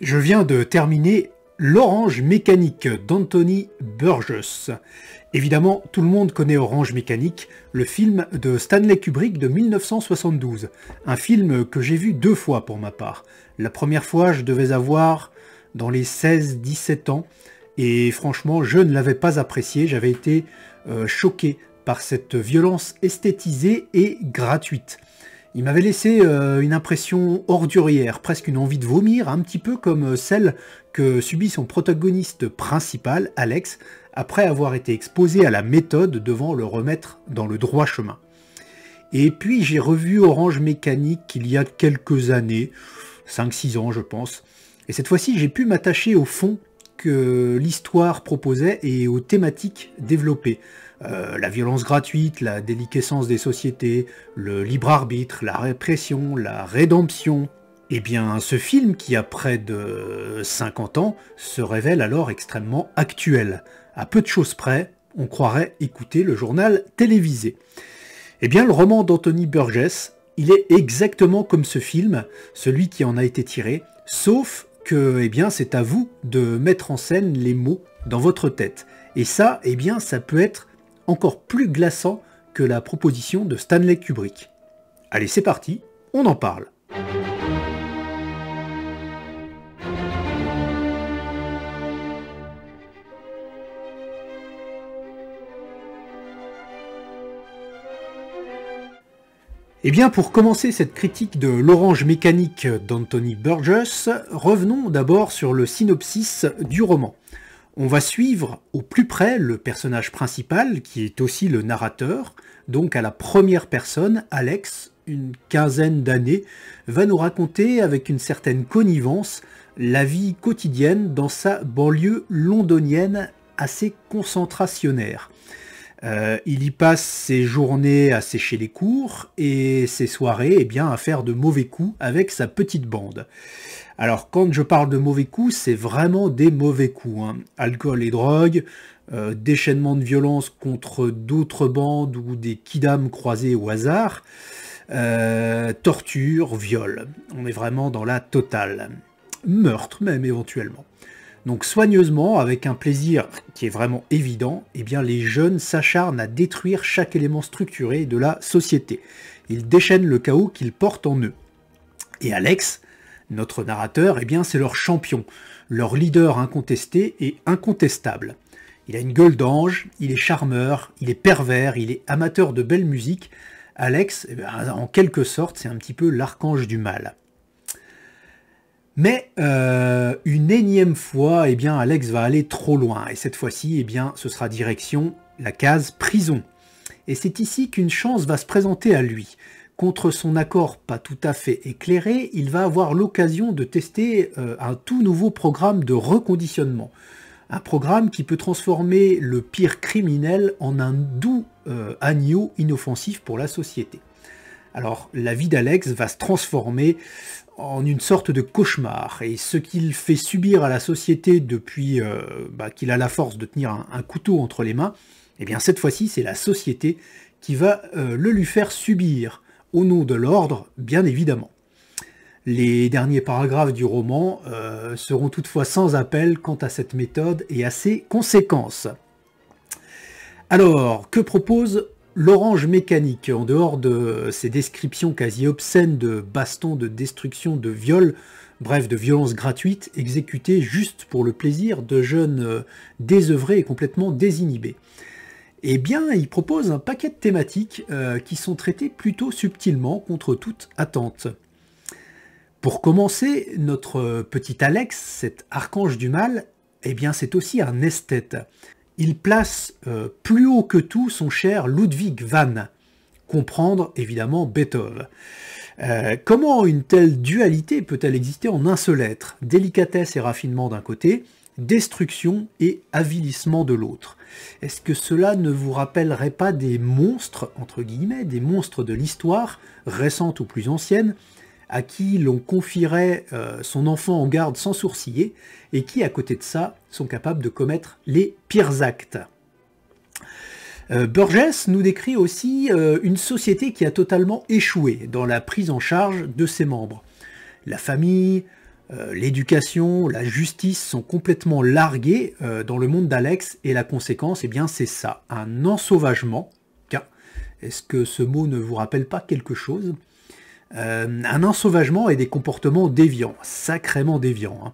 Je viens de terminer L'Orange Mécanique d'Anthony Burgess. Évidemment, tout le monde connaît Orange Mécanique, le film de Stanley Kubrick de 1972. Un film que j'ai vu deux fois pour ma part. La première fois, je devais avoir dans les 16-17 ans, et franchement, je ne l'avais pas apprécié, j'avais été euh, choqué par cette violence esthétisée et gratuite. Il m'avait laissé euh, une impression ordurière, presque une envie de vomir, un petit peu comme euh, celle que subit son protagoniste principal, Alex, après avoir été exposé à la méthode devant le remettre dans le droit chemin. Et puis j'ai revu Orange Mécanique il y a quelques années, 5-6 ans je pense, et cette fois-ci j'ai pu m'attacher au fond que l'histoire proposait et aux thématiques développées. Euh, la violence gratuite, la déliquescence des sociétés, le libre arbitre, la répression, la rédemption. Eh bien, ce film, qui a près de 50 ans, se révèle alors extrêmement actuel. À peu de choses près, on croirait écouter le journal télévisé. Eh bien, le roman d'Anthony Burgess, il est exactement comme ce film, celui qui en a été tiré, sauf que eh bien, c'est à vous de mettre en scène les mots dans votre tête. Et ça, eh bien, ça peut être encore plus glaçant que la proposition de Stanley Kubrick. Allez, c'est parti, on en parle. Eh bien, pour commencer cette critique de l'orange mécanique d'Anthony Burgess, revenons d'abord sur le synopsis du roman. On va suivre au plus près le personnage principal, qui est aussi le narrateur, donc à la première personne, Alex, une quinzaine d'années, va nous raconter avec une certaine connivence la vie quotidienne dans sa banlieue londonienne assez concentrationnaire. Euh, il y passe ses journées à sécher les cours et ses soirées eh bien, à faire de mauvais coups avec sa petite bande. Alors quand je parle de mauvais coups, c'est vraiment des mauvais coups. Hein. Alcool et drogue, euh, déchaînement de violence contre d'autres bandes ou des kidams croisés au hasard, euh, torture, viol. On est vraiment dans la totale. Meurtre même éventuellement. Donc soigneusement, avec un plaisir qui est vraiment évident, eh bien les jeunes s'acharnent à détruire chaque élément structuré de la société. Ils déchaînent le chaos qu'ils portent en eux. Et Alex, notre narrateur, eh bien, c'est leur champion, leur leader incontesté et incontestable. Il a une gueule d'ange, il est charmeur, il est pervers, il est amateur de belle musique. Alex, eh en quelque sorte, c'est un petit peu l'archange du mal. Mais euh, une énième fois, eh bien, Alex va aller trop loin. Et cette fois-ci, eh bien, ce sera direction la case prison. Et c'est ici qu'une chance va se présenter à lui contre son accord pas tout à fait éclairé, il va avoir l'occasion de tester euh, un tout nouveau programme de reconditionnement. Un programme qui peut transformer le pire criminel en un doux euh, agneau inoffensif pour la société. Alors la vie d'Alex va se transformer en une sorte de cauchemar, et ce qu'il fait subir à la société depuis euh, bah, qu'il a la force de tenir un, couteau entre les mains, eh bien cette fois-ci c'est la société qui va le lui faire subir au nom de l'ordre, bien évidemment. Les derniers paragraphes du roman euh, seront toutefois sans appel quant à cette méthode et à ses conséquences. Alors, que propose l'orange mécanique En dehors de ces descriptions quasi obscènes de bastons, de destruction, de viol, bref, de violences gratuites exécutées juste pour le plaisir de jeunes euh, désœuvrés et complètement désinhibés? Eh bien, il propose un paquet de thématiques euh, qui sont traitées plutôt subtilement contre toute attente. Pour commencer, notre petit Alex, cet archange du mal, eh bien, c'est aussi un esthète. Il place euh, plus haut que tout son cher Ludwig van, comprendre évidemment Beethoven. Euh, comment une telle dualité peut-elle exister en un seul être? Délicatesse et raffinement d'un côté, destruction et avilissement de l'autre. Est-ce que cela ne vous rappellerait pas des monstres, entre guillemets, des monstres de l'histoire, récente ou plus ancienne, à qui l'on confierait euh, son enfant en garde sans sourciller, et qui, à côté de ça, sont capables de commettre les pires actes? Euh, Burgess nous décrit aussi euh, une société qui a totalement échoué dans la prise en charge de ses membres. La famille, Euh, l'éducation, la justice sont complètement larguées euh, dans le monde d'Alex et la conséquence, eh bien, c'est ça, un ensauvagement. Est-ce que ce mot ne vous rappelle pas quelque chose? Euh, Un ensauvagement et des comportements déviants, sacrément déviants. Hein.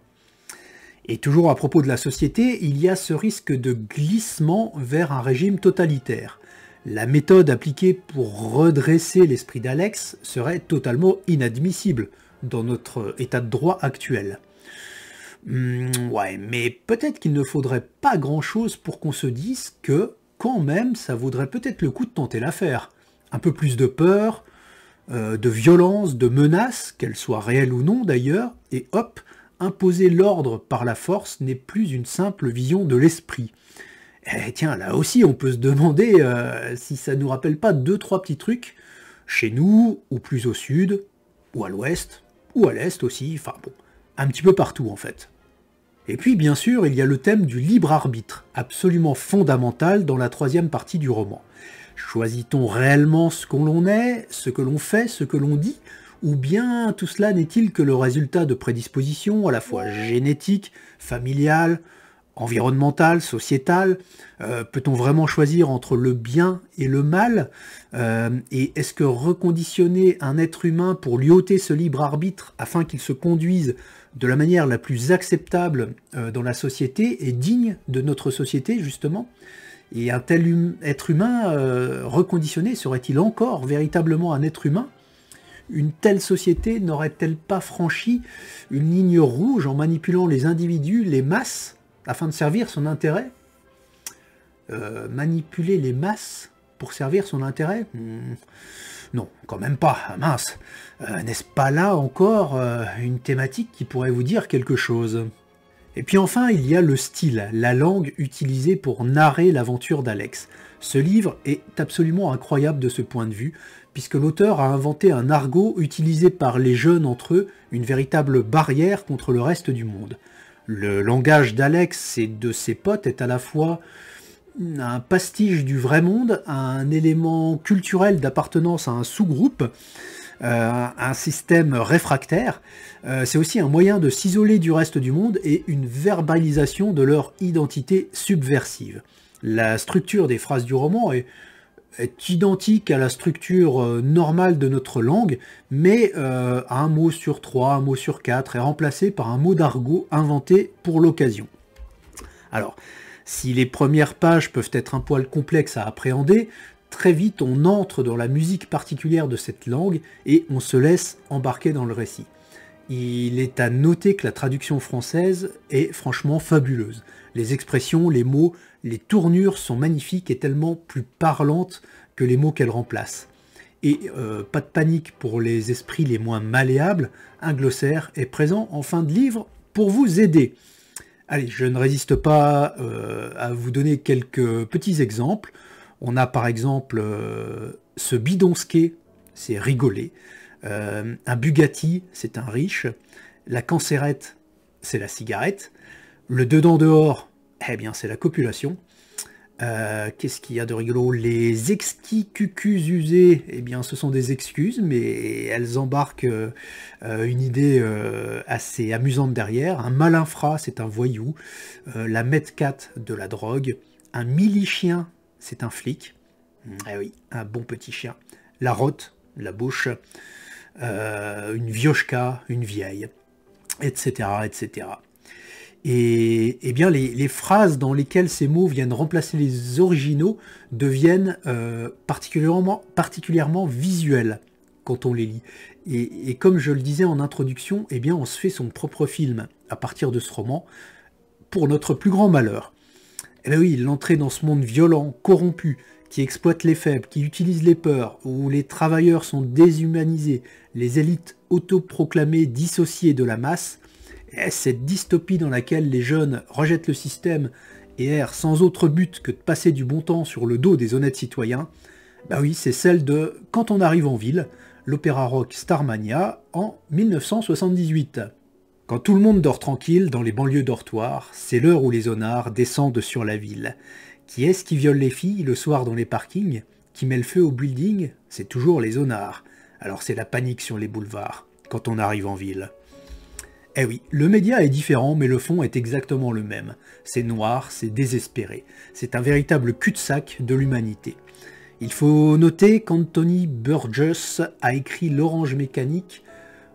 Et toujours à propos de la société, il y a ce risque de glissement vers un régime totalitaire. La méthode appliquée pour redresser l'esprit d'Alex serait totalement inadmissible dans notre état de droit actuel. Hmm, ouais, mais peut-être qu'il ne faudrait pas grand-chose pour qu'on se dise que, quand même, ça vaudrait peut-être le coup de tenter l'affaire. Un peu plus de peur, euh, de violence, de menace, qu'elles soient réelles ou non d'ailleurs, et hop, imposer l'ordre par la force n'est plus une simple vision de l'esprit. Et tiens, là aussi, on peut se demander euh, si ça nous rappelle pas deux, trois petits trucs, chez nous, ou plus au sud, ou à l'ouest, ou à l'est aussi, enfin bon, un petit peu partout en fait. Et puis bien sûr, il y a le thème du libre arbitre, absolument fondamental dans la troisième partie du roman. Choisit-on réellement ce qu'on l'on est, ce que l'on fait, ce que l'on dit, ou bien tout cela n'est-il que le résultat de prédispositions à la fois génétiques, familiales, environnementale, sociétale euh, Peut-on vraiment choisir entre le bien et le mal euh, Et est-ce que reconditionner un être humain pour lui ôter ce libre arbitre afin qu'il se conduise de la manière la plus acceptable euh, dans la société est digne de notre société, justement? Et un tel hum, être humain reconditionné serait-il encore véritablement un être humain? Une telle société n'aurait-elle pas franchi une ligne rouge en manipulant les individus, les masses, afin de servir son intérêt euh, Manipuler les masses pour servir son intérêt? Hmm. Non, quand même pas, mince. Euh, n'est-ce pas là encore euh, une thématique qui pourrait vous dire quelque chose? Et puis enfin, il y a le style, la langue utilisée pour narrer l'aventure d'Alex. Ce livre est absolument incroyable de ce point de vue, puisque l'auteur a inventé un argot utilisé par les jeunes entre eux, une véritable barrière contre le reste du monde. Le langage d'Alex et de ses potes est à la fois un pastiche du vrai monde, un élément culturel d'appartenance à un sous-groupe, euh, un système réfractaire. Euh, c'est aussi un moyen de s'isoler du reste du monde et une verbalisation de leur identité subversive. La structure des phrases du roman est est identique à la structure euh, normale de notre langue, mais euh, un mot sur trois, un mot sur quatre est remplacé par un mot d'argot inventé pour l'occasion. Alors, si les premières pages peuvent être un poil complexes à appréhender, très vite on entre dans la musique particulière de cette langue et on se laisse embarquer dans le récit. Il est à noter que la traduction française est franchement fabuleuse. Les expressions, les mots, les tournures sont magnifiques et tellement plus parlantes que les mots qu'elles remplacent. Et euh, pas de panique pour les esprits les moins malléables, un glossaire est présent en fin de livre pour vous aider. Allez, je ne résiste pas euh, à vous donner quelques petits exemples. On a par exemple euh, ce bidonsquet, c'est rigolé. un Bugatti, c'est un riche. La cancérette, c'est la cigarette. Le dedans-dehors, eh bien, c'est la copulation. Euh, qu'est-ce qu'il y a de rigolo? Les exquicucus usés, eh bien, ce sont des excuses, mais elles embarquent euh, une idée euh, assez amusante derrière. Un malinfra, c'est un voyou. la metcat de la drogue. Un milichien, c'est un flic. Eh oui, un bon petit chien. La rotte, la bouche. Une viochka, une vieille, etc., etc. Et, eh bien les, phrases dans lesquelles ces mots viennent remplacer les originaux deviennent euh, particulièrement, particulièrement visuels quand on les lit. Et, comme je le disais en introduction, eh bien on se fait son propre film à partir de ce roman, pour notre plus grand malheur. Eh bien oui, l'entrée dans ce monde violent, corrompu, qui exploite les faibles, qui utilise les peurs, où les travailleurs sont déshumanisés, les élites autoproclamées dissociées de la masse, cette dystopie dans laquelle les jeunes rejettent le système et errent sans autre but que de passer du bon temps sur le dos des honnêtes citoyens, bah oui, c'est celle de Quand on arrive en ville, l'opéra rock Starmania en 1978. Quand tout le monde dort tranquille dans les banlieues dortoirs, c'est l'heure où les honnards descendent sur la ville. Qui est-ce qui viole les filles le soir dans les parkings Qui met le feu au building? C'est toujours les honnards. Alors c'est la panique sur les boulevards quand on arrive en ville. Eh oui, le média est différent, mais le fond est exactement le même. C'est noir, c'est désespéré. C'est un véritable cul-de-sac de l'humanité. Il faut noter qu'Anthony Burgess a écrit L'Orange Mécanique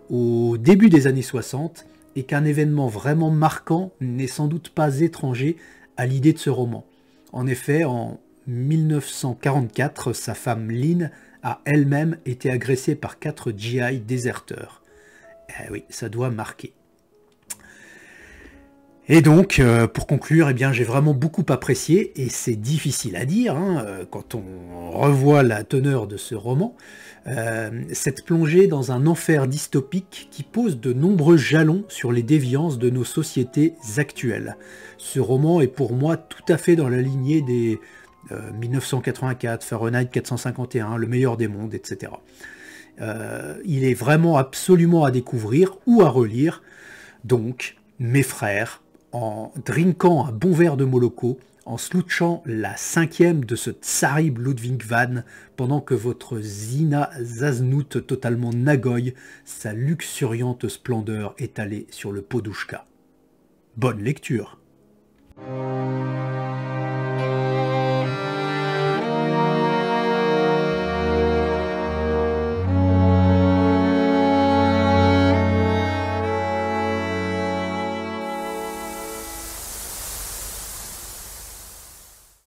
au début des années 60 et qu'un événement vraiment marquant n'est sans doute pas étranger à l'idée de ce roman. En effet, en 1944, sa femme Lynn a elle-même été agressée par quatre GI déserteurs. Eh oui, ça doit marquer. Et donc, euh, pour conclure, eh j'ai vraiment beaucoup apprécié, et c'est difficile à dire hein, euh, quand on revoit la teneur de ce roman, euh, cette plongée dans un enfer dystopique qui pose de nombreux jalons sur les déviances de nos sociétés actuelles. Ce roman est pour moi tout à fait dans la lignée des 1984, Fahrenheit 451, Le meilleur des mondes, etc. il est vraiment absolument à découvrir ou à relire. Donc, mes frères, en drinkant un bon verre de Moloko, en slouchant la cinquième de ce Tsarib Ludwig van, pendant que votre Zina Zaznout totalement nagoye sa luxuriante splendeur étalée sur le Podouchka. Bonne lecture